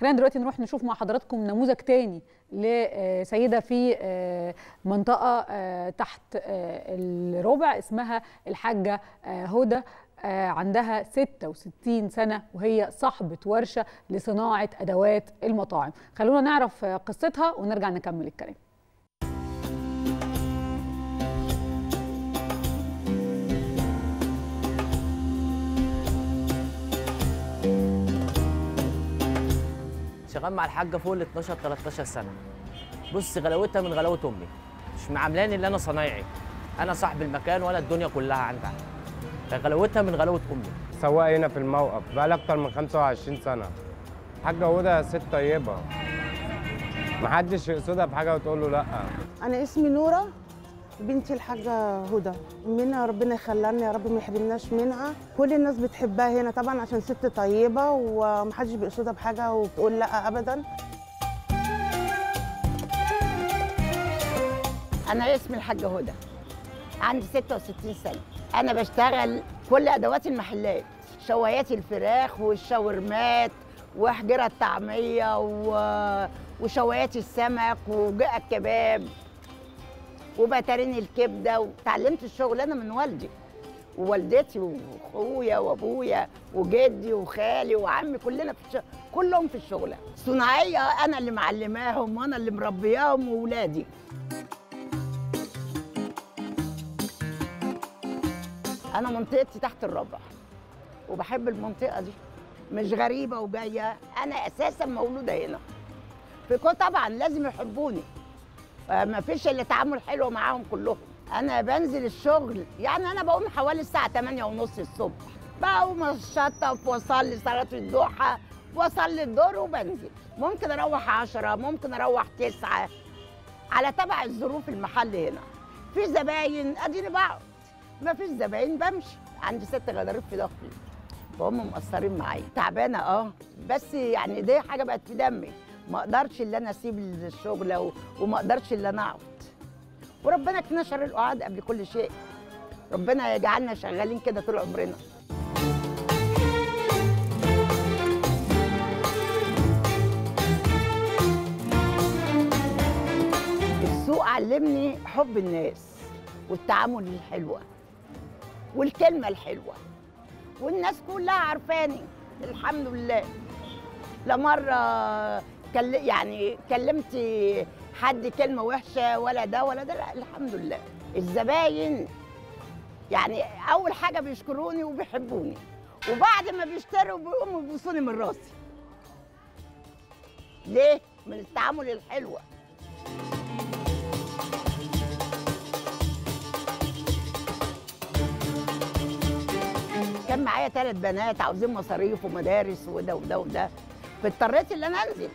خلينا دلوقتي نروح نشوف مع حضراتكم نموذج تاني لسيدة في آه، منطقة آه، تحت آه، الربع اسمها الحاجة هدى عندها 66 سنة وهي صاحبة ورشة لصناعة أدوات المطاعم. خلونا نعرف قصتها ونرجع نكمل الكلام. شغال مع الحاجة فوق ال 12 13 سنة. بص غلاوتها من غلاوة أمي. مش معاملاني اللي أنا صنايعي. أنا صاحب المكان ولا الدنيا كلها عندها. غلاوتها من غلاوة أمي. سواق هنا في الموقف بقالي أكتر من 25 سنة. حاجة هدى ست طيبة. محدش يقصدها بحاجة وتقول له لأ. أنا اسمي نورة. بنتي الحاجة هدى. منها ربنا يخلينا يا رب ما يحرمناش منها. كل الناس بتحبها هنا طبعا عشان ست طيبة ومحدش بيقصدها بحاجة وبتقول لأ ابدا. أنا اسمي الحاجة هدى. عندي 66 سنة. أنا بشتغل كل أدوات المحلات. شوايات الفراخ والشاورمات وحجرة الطعمية و... وشوايات السمك وجاء الكباب. وبترين الكبدة وتعلمت الشغل أنا من والدي. ووالدتي وأخويا وأبويا وجدي وخالي وعمي كلنا في الشغل كلهم في الشغل. صناعية أنا اللي معلماهم وأنا اللي مربياهم واولادي أنا منطقتي تحت الربع وبحب المنطقة دي. مش غريبة وجاية. أنا أساسا مولودة هنا. في طبعا لازم يحبوني. ما فيش إلا تعامل حلو معاهم كلهم. أنا بنزل الشغل يعني أنا بقوم حوالي الساعة 8 ونص الصبح. بقوم اشطف وأصلي صلاة الضحى وأصلي الدور وبنزل. ممكن أروح 10 ممكن أروح 9 على تبع الظروف المحل هنا. في زباين اديني بقعد ما فيش زباين بمشي. عندي ست غضاريف في ضهري فهم مقصرين معايا. تعبانة آه. بس يعني دي حاجة بقت في دمي. ما أقدرش اللي أنا أسيب الشغل وما أقدرش اللي أنا أقعد. وربنا يكفينا شر القعاد قبل كل شيء. ربنا يجعلنا شغالين كده طول عمرنا. السوق علمني حب الناس والتعامل الحلوة والكلمة الحلوة. والناس كلها عارفاني الحمد لله. لا مرة كل يعني كلمت حد كلمة وحشة ولا ده ولا ده لا الحمد لله. الزباين يعني أول حاجة بيشكروني وبيحبوني وبعد ما بيشتروا بيقوموا يبوسوني من راسي. ليه؟ من التعامل الحلوة كان معايا ثلاث بنات عاوزين مصاريف ومدارس وده وده وده فاضطريت إن أنا أنزل.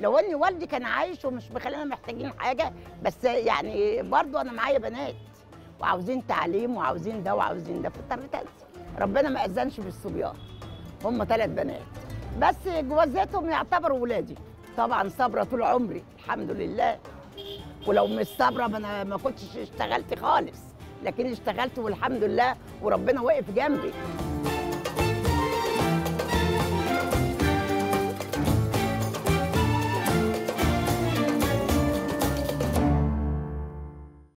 لو ان والدي كان عايش ومش مخلينا محتاجين حاجة بس يعني برضو أنا معايا بنات وعاوزين تعليم وعاوزين ده وعاوزين ده فاضطريت انزل ربنا ما أذنش بالصبيان. هم ثلاث بنات. بس جوازاتهم يعتبروا ولادي. طبعا صابره طول عمري الحمد لله. ولو مش صابره ما أنا ما كنتش اشتغلت خالص لكن اشتغلت والحمد لله وربنا وقف جنبي.